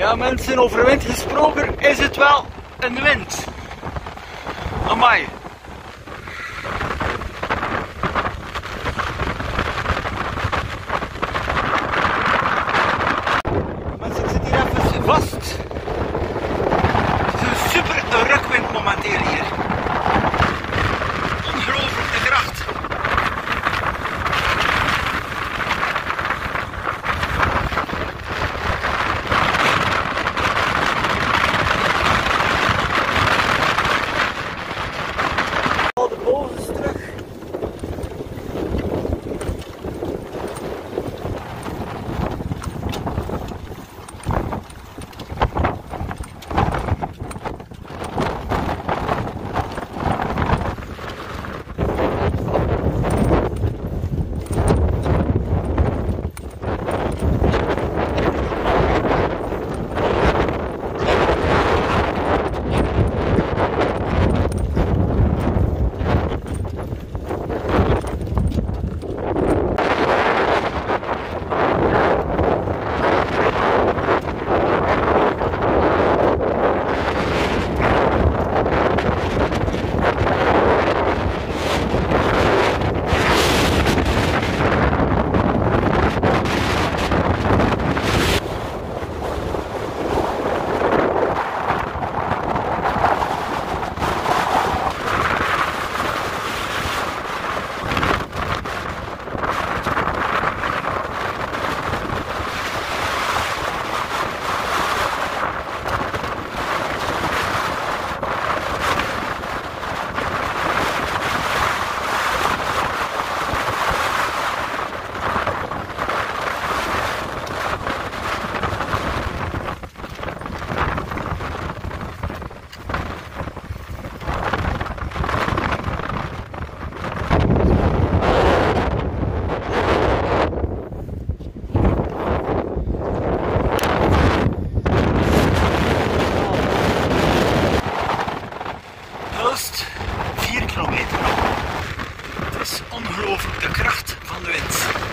Ja mensen, over wind gesproken is het wel een wind. Amai. Ongelooflijk de kracht van de wind.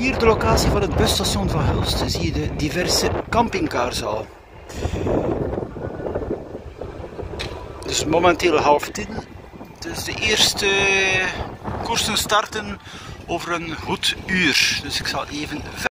Hier de locatie van het busstation van Hulst. Zie je de diverse campingcars al. Dus momenteel half tien. Dus de eerste koersen starten over een goed uur. Dus ik zal even